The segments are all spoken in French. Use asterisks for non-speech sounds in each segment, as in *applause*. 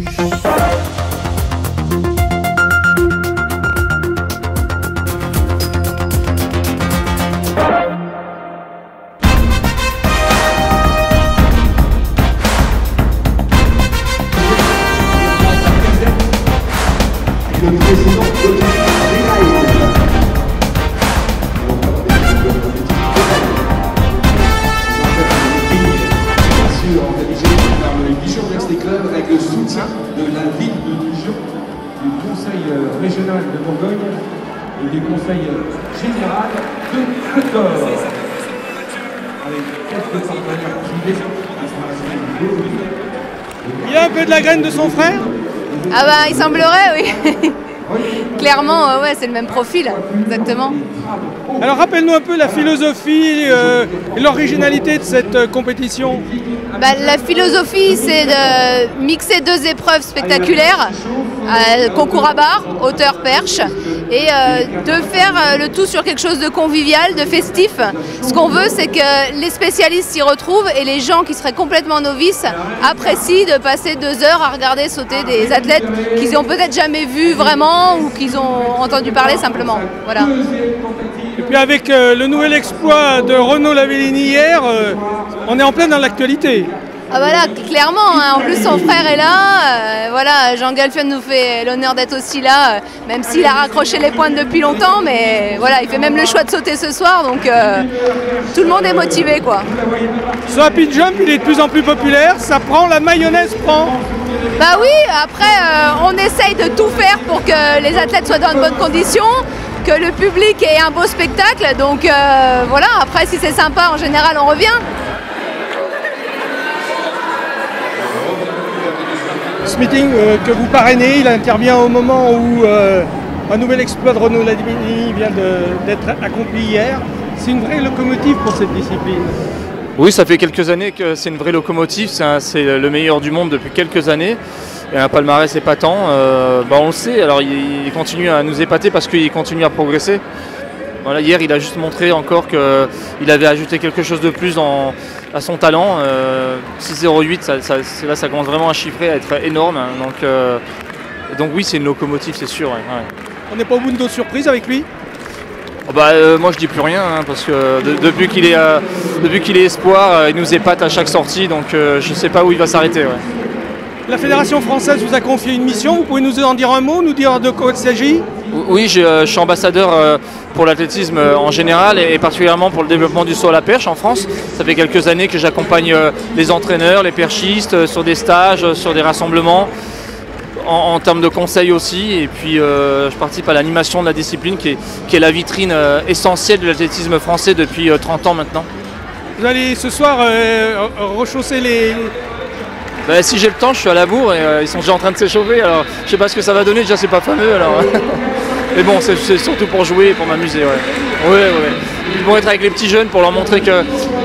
le Bourgogne et du conseil général de Côte. Avec quelques partenaires privés Il a un peu de la graine de son frère? Ah bah il semblerait oui. *laughs* Clairement euh, ouais c'est le même profil, exactement. Alors rappelle-nous un peu la philosophie euh, et l'originalité de cette euh, compétition. Bah, la philosophie c'est de mixer deux épreuves spectaculaires, euh, concours à barre, hauteur perche, et euh, de faire euh, le tout sur quelque chose de convivial, de festif. Ce qu'on veut c'est que les spécialistes s'y retrouvent et les gens qui seraient complètement novices apprécient de passer deux heures à regarder sauter des athlètes qu'ils n'ont peut-être jamais vus vraiment ou qu'ils ont entendu parler simplement. Voilà. Et puis avec le nouvel exploit de Renaud Lavellini hier, on est en plein dans l'actualité. Ah voilà, clairement, hein. en plus son frère est là, euh, voilà, Jean Galfion nous fait l'honneur d'être aussi là, euh, même s'il a raccroché les pointes depuis longtemps, mais voilà, il fait même le choix de sauter ce soir, donc euh, tout le monde est motivé quoi. Ce rapid jump, il est de plus en plus populaire, ça prend, la mayonnaise prend. Bah oui, après on essaye de tout faire pour que les athlètes soient dans de bonnes conditions, que le public ait un beau spectacle, donc voilà, après si c'est sympa, en général on revient. Ce meeting euh, que vous parrainez, il intervient au moment où euh, un nouvel exploit de Renaud Lavellini vient d'être accompli hier. C'est une vraie locomotive pour cette discipline. Oui, ça fait quelques années que c'est une vraie locomotive, c'est le meilleur du monde depuis quelques années. Et un palmarès épatant, euh, bah, on le sait, alors il, il continue à nous épater parce qu'il continue à progresser. Voilà, hier, il a juste montré encore qu'il avait ajouté quelque chose de plus dans- à son talent. Euh, 6,08, ça, ça- c'est- là, ça commence vraiment à chiffrer, à être énorme. hein. donc, euh, donc oui, c'est une locomotive, c'est sûr. ouais, ouais. On n'est pas au bout de nos surprises avec lui? Oh bah, euh, moi je dis plus rien hein, parce que de- depuis qu'il est, euh, depuis qu'il est espoir, euh, il nous épate à chaque sortie donc euh, je sais pas où il va s'arrêter. ouais. La Fédération française vous a confié une mission, vous pouvez nous en dire un mot, nous dire de quoi il s'agit? Oui, je, je suis ambassadeur euh, pour l'athlétisme euh, en général et, particulièrement pour le développement du saut à la perche en France. Ça fait quelques années que j'accompagne euh, les entraîneurs, les perchistes sur des stages, sur des rassemblements, en, en termes de conseils aussi. Et puis euh, je participe à l'animation de la discipline qui est, qui est la vitrine euh, essentielle de l'athlétisme français depuis euh, 30 ans maintenant. Vous allez ce soir rechausser les... Bah, si j'ai le temps, je suis à la bourre et euh, ils sont déjà en train de s'échauffer. Alors, je sais pas ce que ça va donner. Déjà, c'est pas fameux. Alors, *laughs* mais bon, c'est surtout pour jouer, et pour m'amuser. Ouais. Ouais, ouais. Ils vont être avec les petits jeunes pour leur montrer qu'il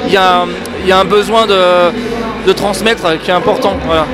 y, a un- il y a un besoin de, de transmettre qui est important. Voilà.